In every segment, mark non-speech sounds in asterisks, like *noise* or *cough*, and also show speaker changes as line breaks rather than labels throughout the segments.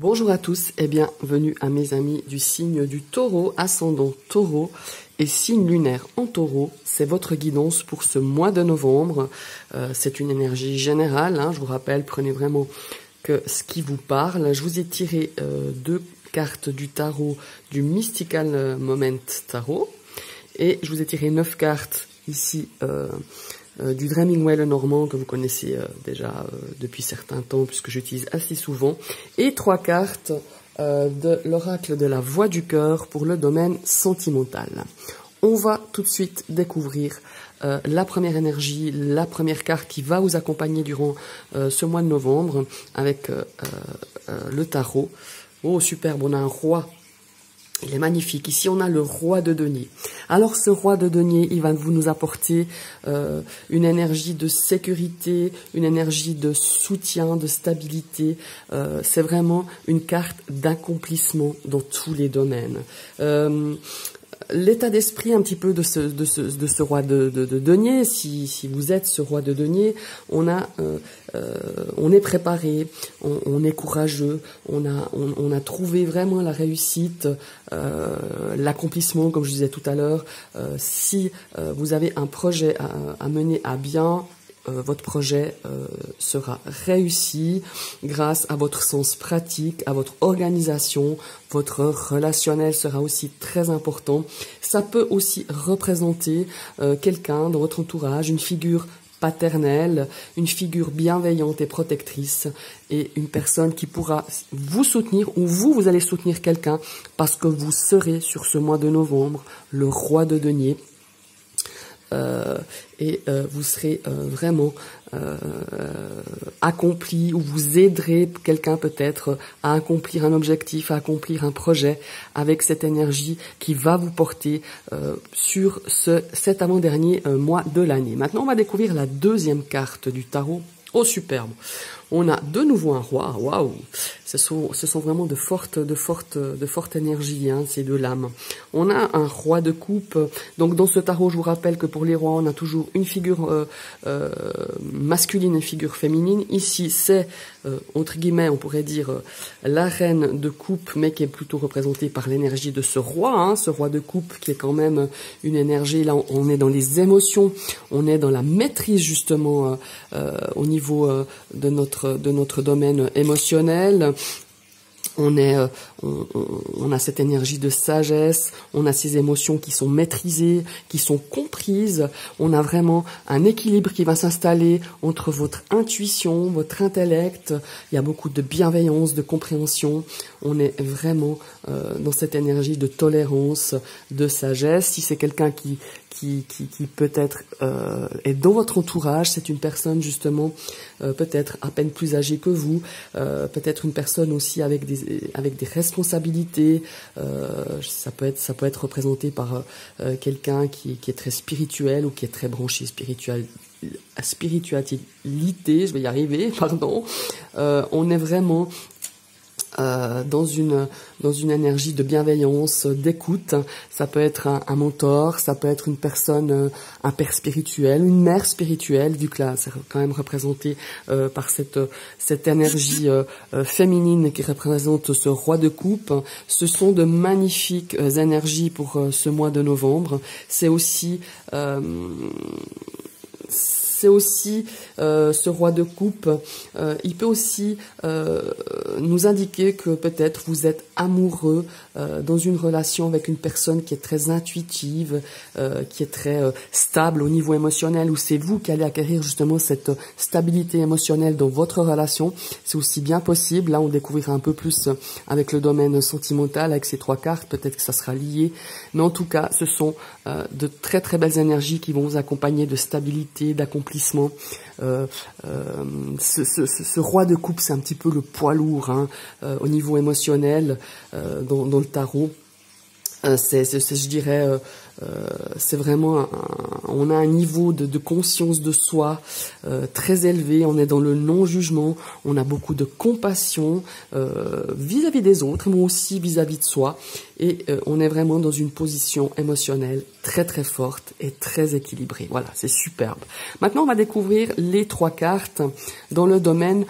Bonjour à tous et bienvenue à mes amis du signe du taureau, ascendant taureau et signe lunaire en taureau. C'est votre guidance pour ce mois de novembre. Euh, c'est une énergie générale, hein. je vous rappelle, prenez vraiment que ce qui vous parle. Je vous ai tiré euh, deux cartes du tarot du Mystical Moment Tarot et je vous ai tiré neuf cartes ici euh, euh, du Dreaming Well normand que vous connaissez euh, déjà euh, depuis certains temps puisque j'utilise assez souvent, et trois cartes de l'oracle de la voix du cœur pour le domaine sentimental. On va tout de suite découvrir la première énergie, la première carte qui va vous accompagner durant ce mois de novembre avec le tarot. Oh, superbe, on a un roi il est magnifique. Ici, on a le roi de denier. Alors, ce roi de denier, il va vous nous apporter euh, une énergie de sécurité, une énergie de soutien, de stabilité. Euh, c'est vraiment une carte d'accomplissement dans tous les domaines. Euh, l'état d'esprit un petit peu de ce, de ce, de ce roi de, de, de denier, si, si, vous êtes ce roi de denier, on, a, euh, euh, on est préparé, on, on, est courageux, on a, on, on, a trouvé vraiment la réussite, euh, l'accomplissement, comme je disais tout à l'heure. Euh, si euh, vous avez un projet à, à mener à bien, euh, votre projet euh, sera réussi grâce à votre sens pratique, à votre organisation, votre relationnel sera aussi très important. Ça peut aussi représenter euh, quelqu'un dans votre entourage, une figure paternelle, une figure bienveillante et protectrice et une personne qui pourra vous soutenir ou vous, vous allez soutenir quelqu'un parce que vous serez sur ce mois de novembre le roi de denier et euh, vous serez euh, vraiment accompli ou vous aiderez quelqu'un peut-être à accomplir un objectif, à accomplir un projet avec cette énergie qui va vous porter sur ce, cet avant-dernier mois de l'année. Maintenant, on va découvrir la deuxième carte du tarot. Oh, superbe. On a de nouveau un roi. Waouh ce sont, vraiment de fortes, de fortes, de fortes énergies, hein, ces deux lames. On a un roi de coupe. Donc dans ce tarot, je vous rappelle que pour les rois, on a toujours une figure euh, euh, masculine et une figure féminine. Ici, c'est euh, entre guillemets, on pourrait dire la reine de coupe, mais qui est plutôt représentée par l'énergie de ce roi, hein, ce roi de coupe qui est quand même une énergie. Là, on est dans les émotions, on est dans la maîtrise justement au niveau de notre domaine émotionnel on, est, euh, on, a cette énergie de sagesse, on a ces émotions qui sont maîtrisées, qui sont comprises, on a vraiment un équilibre qui va s'installer entre votre intuition, votre intellect, il y a beaucoup de bienveillance, de compréhension, on est vraiment euh, dans cette énergie de tolérance, de sagesse. Si c'est quelqu'un qui, qui, qui, peut-être euh, est dans votre entourage, c'est une personne justement euh, peut-être à peine plus âgée que vous, euh, peut-être une personne aussi avec des avec des responsabilités. Ça peut être ça peut être représenté par quelqu'un qui, qui est très spirituel ou qui est très branché spirituel spiritualité, je vais y arriver, *laughs* pardon. on est vraiment euh, dans une dans une énergie de bienveillance, d'écoute. Ça peut être un, mentor, ça peut être une personne, euh, un père spirituel, une mère spirituelle, vu que là c'est quand même représenté euh, par cette cette énergie féminine qui représente ce roi de coupe. Ce sont de magnifiques énergies pour ce mois de novembre. C'est aussi c'est aussi euh, ce roi de coupe. Euh, il peut aussi euh, nous indiquer que peut-être vous êtes amoureux dans une relation avec une personne qui est très intuitive, qui est très stable au niveau émotionnel, ou c'est vous qui allez acquérir justement cette stabilité émotionnelle dans votre relation. C'est aussi bien possible. Là, on découvrira un peu plus avec le domaine sentimental, avec ces trois cartes. Peut-être que ça sera lié. Mais en tout cas, ce sont de très très belles énergies qui vont vous accompagner de stabilité, d'accomplissement euh, euh, ce, roi de coupe, c'est un petit peu le poids lourd hein, euh, au niveau émotionnel dans, le tarot. C'est, je dirais, c'est vraiment, on a un niveau de, conscience de soi très élevé. On est dans le non-jugement. On a beaucoup de compassion vis-à-vis des autres, mais aussi vis-à-vis de soi. Et on est vraiment dans une position émotionnelle très très forte et très équilibrée. Voilà, c'est superbe. Maintenant, on va découvrir les trois cartes dans le domaine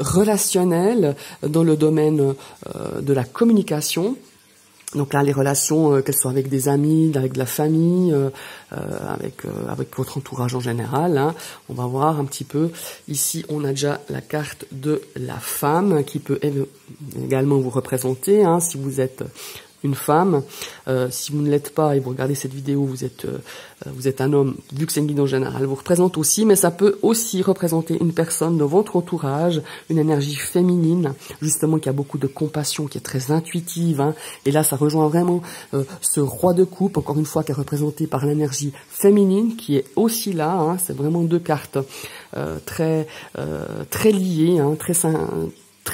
relationnel, dans le domaine de la communication. Donc là, les relations, euh, qu'elles soient avec des amis, avec de la famille, euh, euh, avec avec votre entourage en général. Hein. On va voir un petit peu. Ici, on a déjà la carte de la femme qui peut également vous représenter. Hein, si vous êtes une femme. Euh, si vous ne l'êtes pas et vous regardez cette vidéo, vous êtes, euh, vous êtes un homme, vu que c'est en général, vous représente aussi, mais ça peut aussi représenter une personne de votre entourage, une énergie féminine, justement qui a beaucoup de compassion, qui est très intuitive. Hein. et là, ça rejoint vraiment euh, ce roi de coupe, encore une fois, qui est représenté par l'énergie féminine, qui est aussi là. Hein. c'est vraiment deux cartes très très liées, hein, très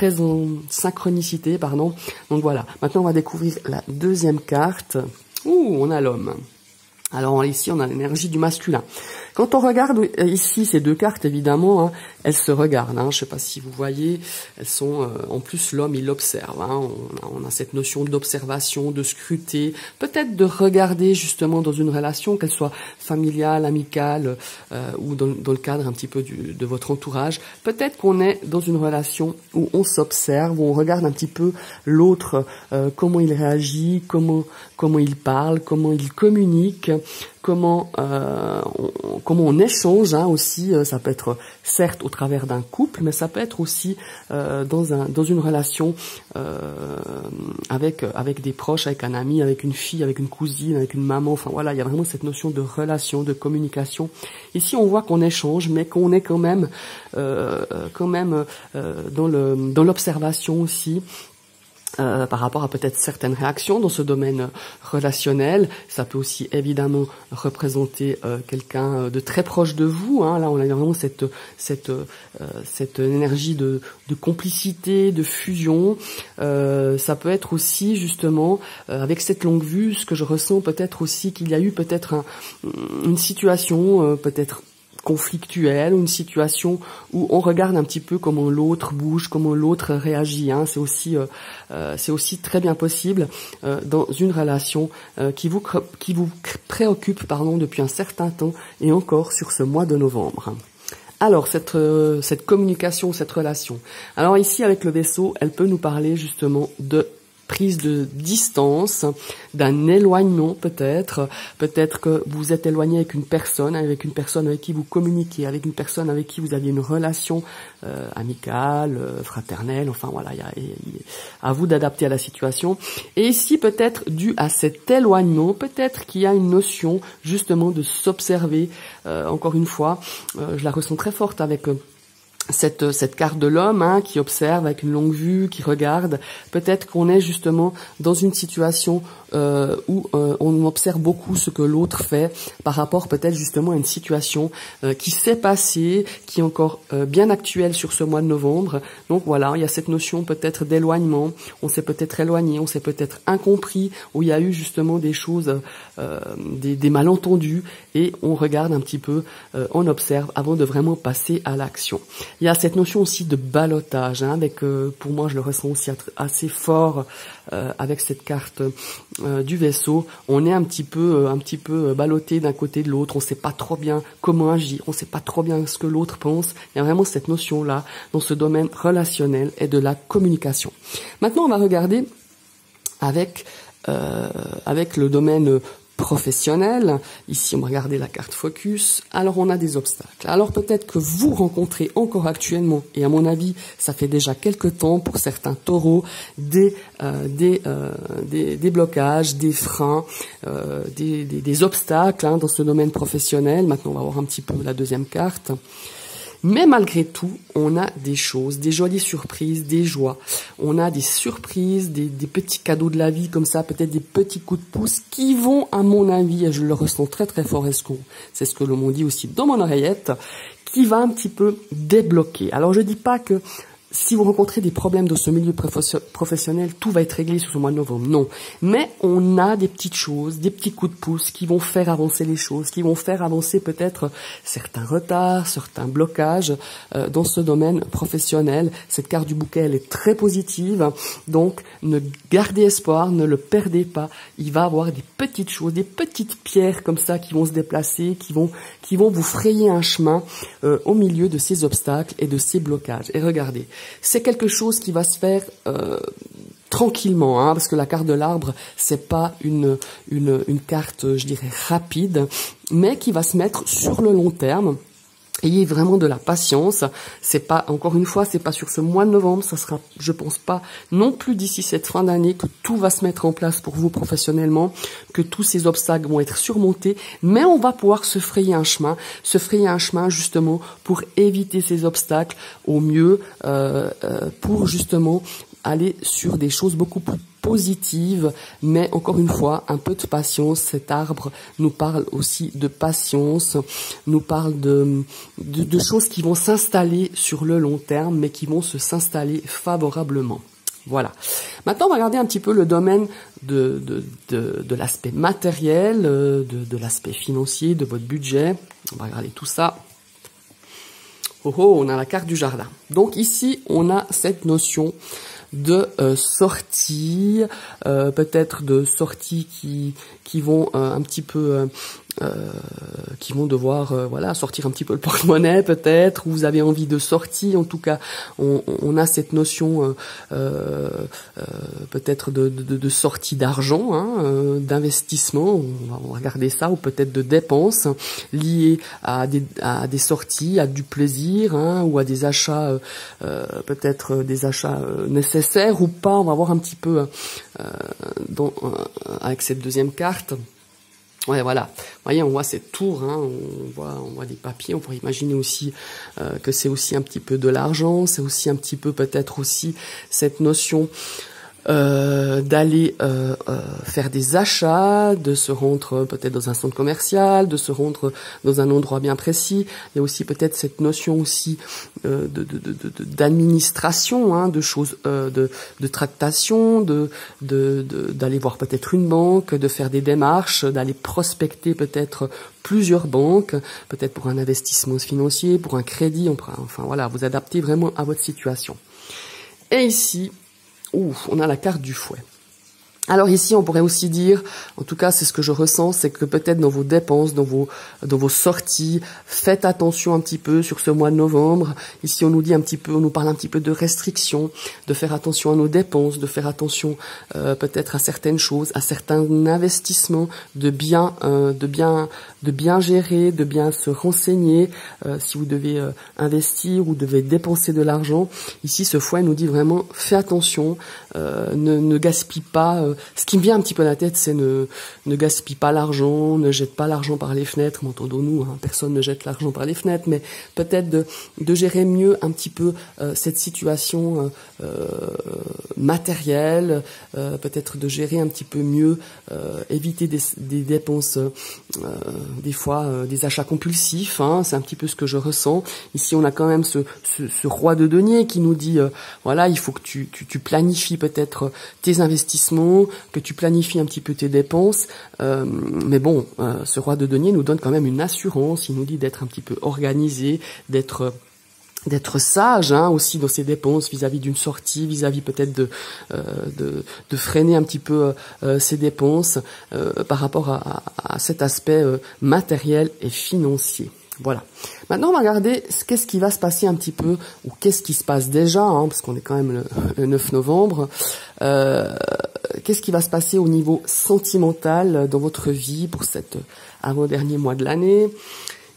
très en synchronicité, pardon. Donc voilà. Maintenant, on va découvrir la deuxième carte. Ouh, on a l'homme. Alors ici, on a l'énergie du masculin. Quand on regarde euh, ici ces deux cartes, évidemment, hein, elles se regardent. Hein. Je ne sais pas si vous voyez, elles sont. Euh, en plus, l'homme il observe. Hein. On, a, cette notion d'observation, de scruter, peut-être de regarder justement dans une relation, qu'elle soit familiale, amicale euh, ou dans, le cadre un petit peu de votre entourage. Peut-être qu'on est dans une relation où on s'observe, où on regarde un petit peu l'autre, comment il réagit, comment comment il parle, comment il communique comment euh, on, comment on échange hein, aussi. Euh, ça peut être certes au travers d'un couple, mais ça peut être aussi euh, dans un dans une relation avec avec des proches, avec un ami, avec une fille, avec une cousine, avec une maman. Enfin voilà, il y a vraiment cette notion de relation, de communication. Ici, on voit qu'on échange, mais qu'on est quand même quand même dans le dans l'observation aussi. Euh, par rapport à peut-être certaines réactions dans ce domaine relationnel. Ça peut aussi évidemment représenter euh, quelqu'un euh, de très proche de vous. Hein. Là, on a vraiment cette cette cette énergie de, de complicité, de fusion. ça peut être aussi justement avec cette longue vue, ce que je ressens peut-être aussi qu'il y a eu peut-être une situation peut-être conflictuelle, une situation où on regarde un petit peu comment l'autre bouge, comment l'autre réagit. Hein. C'est aussi, euh, euh, c'est aussi très bien possible euh, dans une relation qui vous qui vous préoccupe pardon depuis un certain temps et encore sur ce mois de novembre. Alors cette cette communication, cette relation. Alors ici avec le vaisseau, elle peut nous parler justement de prise de distance, d'un éloignement peut-être, peut-être que vous êtes éloigné avec une personne, avec une personne avec qui vous communiquez, avec une personne avec qui vous aviez une relation euh, amicale, euh, fraternelle, enfin voilà, y a, à vous d'adapter à la situation. Et ici peut-être dû à cet éloignement, peut-être qu'il y a une notion justement de s'observer, euh, encore une fois, je la ressens très forte avec cette, cette carte de l'homme hein, qui observe avec une longue vue, qui regarde, peut-être qu'on est justement dans une situation euh, où euh, on observe beaucoup ce que l'autre fait par rapport peut-être justement à une situation euh, qui s'est passée, qui est encore bien actuelle sur ce mois de novembre. Donc voilà, il y a cette notion peut-être d'éloignement, on s'est peut-être éloigné, on s'est peut-être incompris, où il y a eu justement des choses, des, des, malentendus, et on regarde un petit peu, on observe avant de vraiment passer à l'action. Il y a cette notion aussi de balotage, hein, avec, pour moi je le ressens aussi assez fort avec cette carte euh, du vaisseau, on est un petit peu, euh, un petit peu euh, ballotté d'un côté de l'autre. On ne sait pas trop bien comment agir, on ne sait pas trop bien ce que l'autre pense. Il y a vraiment cette notion là dans ce domaine relationnel et de la communication. Maintenant, on va regarder avec avec le domaine professionnel. Ici, on va regarder la carte focus. Alors, on a des obstacles. Alors, peut-être que vous rencontrez encore actuellement, et à mon avis, ça fait déjà quelques temps pour certains taureaux, des, euh, des, euh, des, des, blocages, des freins, euh, des, des, obstacles hein, dans ce domaine professionnel. Maintenant, on va voir un petit peu la deuxième carte. Mais malgré tout, on a des choses, des jolies surprises, des joies. On a des surprises, des, petits cadeaux de la vie comme ça, peut-être des petits coups de pouce qui vont, à mon avis, et je le ressens très très fort, c'est ce que l'on dit aussi dans mon oreillette, qui va un petit peu débloquer. Alors je dis pas que si vous rencontrez des problèmes dans ce milieu professionnel, tout va être réglé sur ce mois de novembre. Non. Mais on a des petites choses, des petits coups de pouce qui vont faire avancer les choses, qui vont faire avancer peut-être certains retards, certains blocages euh, dans ce domaine professionnel. Cette carte du bouquet, elle est très positive. Donc, ne gardez espoir, ne le perdez pas. Il va y avoir des petites choses, des petites pierres comme ça qui vont se déplacer, qui vont, qui vont vous frayer un chemin euh, au milieu de ces obstacles et de ces blocages. Et regardez, c'est quelque chose qui va se faire euh, tranquillement, hein, parce que la carte de l'arbre, c'est pas une, une, une carte, je dirais, rapide, mais qui va se mettre sur le long terme Ayez vraiment de la patience. C'est pas, encore une fois, c'est pas sur ce mois de novembre, ça sera, je pense pas, non plus d'ici cette fin d'année que tout va se mettre en place pour vous professionnellement, que tous ces obstacles vont être surmontés, mais on va pouvoir se frayer un chemin, se frayer un chemin justement pour éviter ces obstacles au mieux, euh, euh, pour justement aller sur des choses beaucoup plus positives, mais encore une fois, un peu de patience. Cet arbre nous parle aussi de patience, nous parle de, de, choses qui vont s'installer sur le long terme, mais qui vont se s'installer favorablement. Voilà. Maintenant, on va regarder un petit peu le domaine de, de, de, l'aspect matériel, euh, de, de l'aspect financier, de votre budget. On va regarder tout ça. Oh oh, on a la carte du jardin. Donc ici, on a cette notion de euh, sorties, euh, peut-être de sorties qui, qui vont euh, un petit peu qui vont devoir euh, voilà sortir un petit peu le porte-monnaie peut-être ou vous avez envie de sortir. En tout cas on, on a cette notion euh, peut-être de, de, de, sortie d'argent hein, d'investissement. On va regarder ça ou peut-être de dépenses liées à des, à des sorties à du plaisir hein, ou à des achats peut-être des achats nécessaires ou pas. On va voir un petit peu dans, avec cette deuxième carte Ouais, voilà. Vous voyez, on voit cette tour, hein, on voit, on voit des papiers. On pourrait imaginer aussi euh, que c'est aussi un petit peu de l'argent. C'est aussi un petit peu peut-être aussi cette notion euh, d'aller euh, euh, faire des achats, de se rendre peut-être dans un centre commercial, de se rendre dans un endroit bien précis. Il y a aussi peut-être cette notion aussi euh, d'administration, de, de, de, hein, de choses, de, de tractation, de d'aller voir peut-être une banque, de faire des démarches, d'aller prospecter peut-être plusieurs banques, peut-être pour un investissement financier, pour un crédit, enfin voilà, vous adaptez vraiment à votre situation. Et ici, Ouf, on a la carte du fouet. Alors ici, on pourrait aussi dire, en tout cas c'est ce que je ressens, c'est que peut-être dans vos dépenses, dans vos, dans vos sorties, faites attention un petit peu sur ce mois de novembre. Ici, on nous dit un petit peu, on nous parle un petit peu de restrictions, de faire attention à nos dépenses, de faire attention euh, peut-être à certaines choses, à certains investissements, de bien, euh, de bien, de bien gérer, de bien se renseigner. Euh, si vous devez investir ou devez dépenser de l'argent, ici ce fouet nous dit vraiment, fais attention, ne, ne gaspille pas ce qui me vient un petit peu à la tête, c'est ne, gaspille pas l'argent, ne jette pas l'argent par les fenêtres, m'entendons-nous, hein, personne ne jette l'argent par les fenêtres, mais peut-être de, gérer mieux un petit peu euh, cette situation euh, euh matérielle, peut-être de gérer un petit peu mieux, éviter des, dépenses, des fois des achats compulsifs, hein, c'est un petit peu ce que je ressens. Ici, on a quand même ce, roi de denier qui nous dit, voilà, il faut que tu planifies peut-être tes investissements, que tu planifies un petit peu tes dépenses. Euh, mais bon, euh, ce roi de denier nous donne quand même une assurance. Il nous dit d'être un petit peu organisé, d'être d'être sage hein, aussi dans ses dépenses vis-à-vis d'une sortie, vis-à-vis peut-être de, euh, freiner un petit peu ses dépenses par rapport à, cet aspect matériel et financier. Voilà. Maintenant, on va regarder qu'est-ce qui va se passer un petit peu, ou qu'est-ce qui se passe déjà, hein, parce qu'on est quand même le, 9 novembre. Qu'est-ce qui va se passer au niveau sentimental dans votre vie pour cet avant-dernier mois de l'année?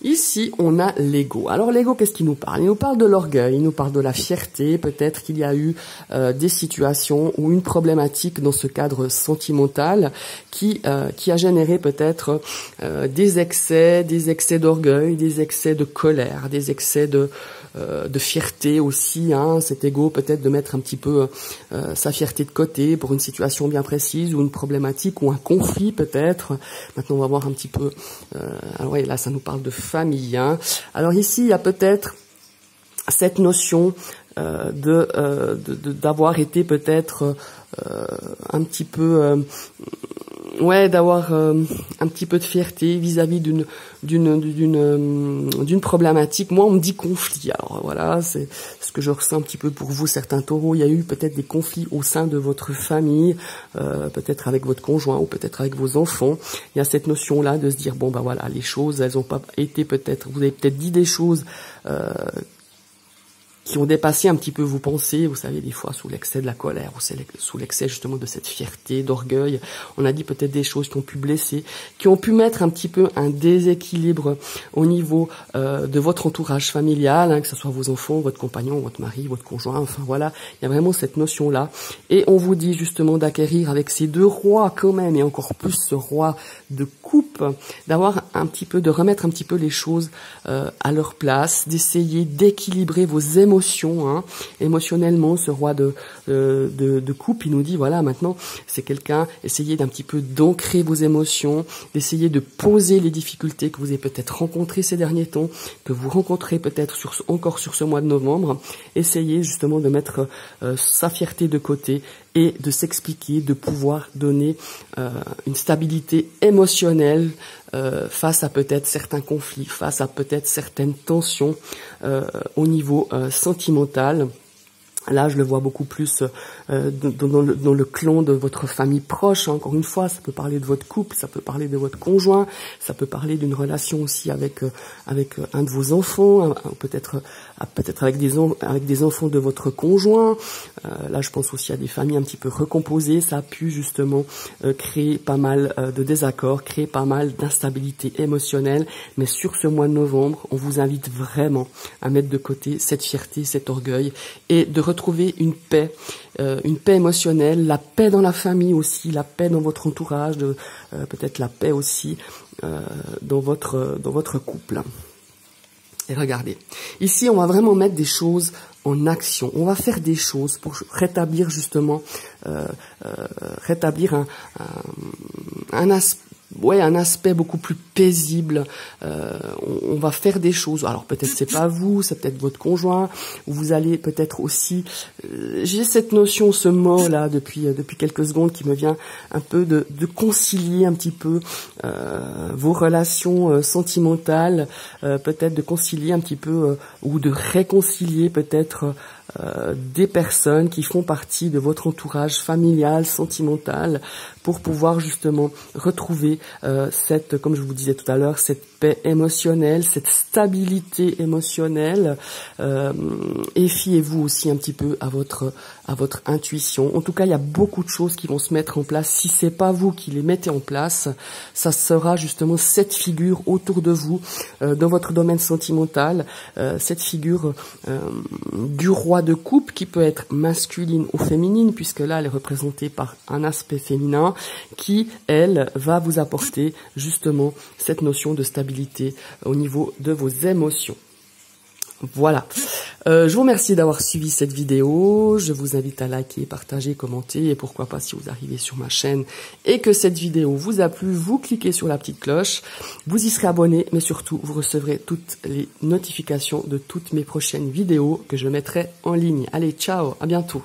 Ici, on a l'ego. Alors l'ego, qu'est-ce qu'il nous parle? Il nous parle de l'orgueil, il nous parle de la fierté. Peut-être qu'il y a eu euh, des situations ou une problématique dans ce cadre sentimental qui euh, qui a généré peut-être euh, des excès, des excès d'orgueil, des excès de colère, des excès de de fierté aussi, hein, cet ego peut-être de mettre un petit peu euh, sa fierté de côté pour une situation bien précise ou une problématique ou un conflit peut-être. Maintenant on va voir un petit peu, euh, alors là ça nous parle de famille. Hein. Alors ici il y a peut-être cette notion de d'avoir été peut-être un petit peu ouais d'avoir euh, un petit peu de fierté vis-à-vis d'une d'une d'une euh, d'une problématique. Moi on me dit conflit. Alors voilà c'est ce que je ressens un petit peu pour vous certains taureaux. Il y a eu peut-être des conflits au sein de votre famille euh, peut-être avec votre conjoint ou peut-être avec vos enfants. Il y a cette notion là de se dire bon bah voilà les choses elles ont pas été peut-être vous avez peut-être dit des choses qui ont dépassé un petit peu vos pensées, vous savez, des fois sous l'excès de la colère, ou sous l'excès justement de cette fierté, d'orgueil. On a dit peut-être des choses qui ont pu blesser, qui ont pu mettre un petit peu un déséquilibre au niveau euh, de votre entourage familial, hein, que ce soit vos enfants, votre compagnon, votre mari, votre conjoint, enfin voilà, il y a vraiment cette notion-là. Et on vous dit justement d'acquérir avec ces deux rois quand même, et encore plus ce roi de coupe, d'avoir un petit peu, de remettre un petit peu les choses euh, à leur place, d'essayer d'équilibrer vos émotions Hein. émotionnellement, ce roi de, de, de, coupe, il nous dit, voilà, maintenant, c'est quelqu'un, essayez d'un petit peu d'ancrer vos émotions, d'essayer de poser les difficultés que vous avez peut-être rencontrées ces derniers temps, que vous rencontrez peut-être encore sur ce mois de novembre. Essayez justement de mettre euh, sa fierté de côté et de s'expliquer, de pouvoir donner euh, une stabilité émotionnelle euh, face à peut-être certains conflits, face à peut-être certaines tensions euh, au niveau sentimental. Là, je le vois beaucoup plus euh, dans, le, clan de votre famille proche. Hein. Encore une fois, ça peut parler de votre couple, ça peut parler de votre conjoint, ça peut parler d'une relation aussi avec euh, avec euh, un de vos enfants, peut-être peut-être avec des avec des enfants de votre conjoint. là, je pense aussi à des familles un petit peu recomposées. Ça a pu justement créer pas mal de désaccords, créer pas mal d'instabilité émotionnelle. Mais sur ce mois de novembre, on vous invite vraiment à mettre de côté cette fierté, cet orgueil et de retrouver une paix, euh, une paix émotionnelle, la paix dans la famille aussi, la paix dans votre entourage, euh, peut-être la paix aussi euh, dans votre dans votre couple. Et regardez, ici on va vraiment mettre des choses en action. On va faire des choses pour rétablir justement, rétablir un, un, un, aspect ouais, un aspect beaucoup plus paisible. Euh, on, va faire des choses. Alors peut-être c'est pas vous, c'est peut-être votre conjoint. Vous allez peut-être aussi. Euh, j'ai cette notion, ce mot là depuis euh, depuis quelques secondes qui me vient un peu de, de concilier un petit peu vos relations sentimentales, peut-être de concilier un petit peu ou de réconcilier peut-être euh, des personnes qui font partie de votre entourage familial, sentimental, pour pouvoir justement retrouver euh, cette, comme je vous disais tout à l'heure, cette paix émotionnelle, cette stabilité émotionnelle. Euh, et fiez-vous aussi un petit peu à votre à votre intuition. En tout cas, il y a beaucoup de choses qui vont se mettre en place. Si c'est pas vous qui les mettez en place, ça sera justement cette figure autour de vous dans votre domaine sentimental, cette figure du roi de coupe qui peut être masculine ou féminine, puisque là, elle est représentée par un aspect féminin qui, elle, va vous apporter justement cette notion de stabilité au niveau de vos émotions. Voilà. Euh, je vous remercie d'avoir suivi cette vidéo. Je vous invite à liker, partager, commenter et pourquoi pas si vous arrivez sur ma chaîne et que cette vidéo vous a plu, vous cliquez sur la petite cloche, vous y serez abonné, mais surtout vous recevrez toutes les notifications de toutes mes prochaines vidéos que je mettrai en ligne. Allez, ciao, à bientôt.